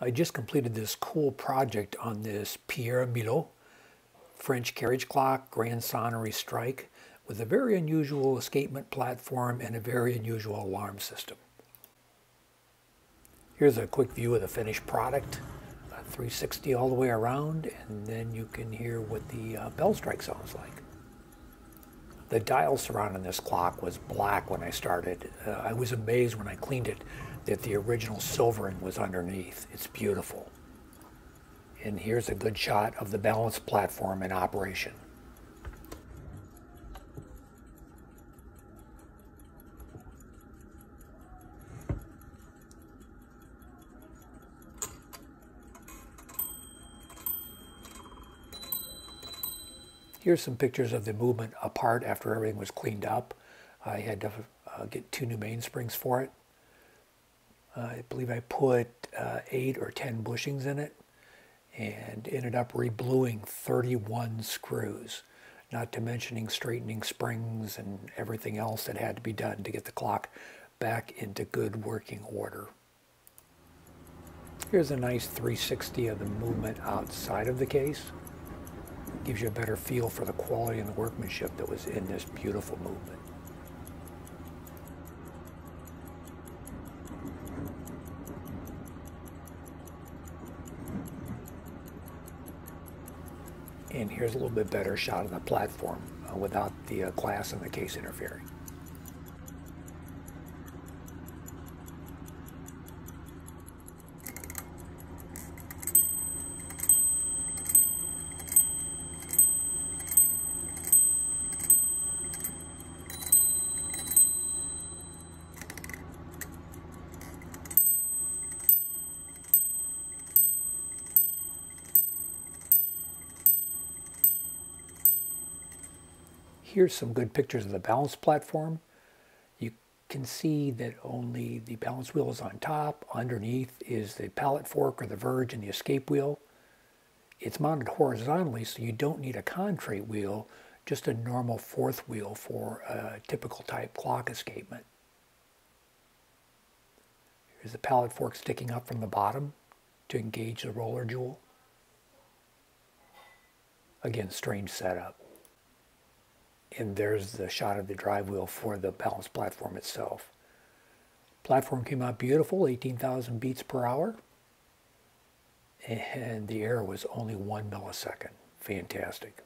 I just completed this cool project on this Pierre Millot French carriage clock Grand Sonnerie Strike with a very unusual escapement platform and a very unusual alarm system. Here's a quick view of the finished product. 360 all the way around and then you can hear what the uh, bell strike sounds like. The dial surrounding this clock was black when I started. Uh, I was amazed when I cleaned it that the original silvering was underneath. It's beautiful. And here's a good shot of the balance platform in operation. Here's some pictures of the movement apart after everything was cleaned up. I had to uh, get two new mainsprings for it. I believe I put uh, eight or ten bushings in it and ended up rebluing 31 screws, not to mentioning straightening springs and everything else that had to be done to get the clock back into good working order. Here's a nice 360 of the movement outside of the case gives you a better feel for the quality and the workmanship that was in this beautiful movement. And here's a little bit better shot of the platform uh, without the uh, glass and the case interfering. Here's some good pictures of the balance platform. You can see that only the balance wheel is on top. Underneath is the pallet fork or the verge and the escape wheel. It's mounted horizontally, so you don't need a contrate wheel, just a normal fourth wheel for a typical type clock escapement. Here's the pallet fork sticking up from the bottom to engage the roller jewel. Again, strange setup and there's the shot of the drive wheel for the balance platform itself. Platform came out beautiful, 18,000 beats per hour, and the error was only one millisecond. Fantastic.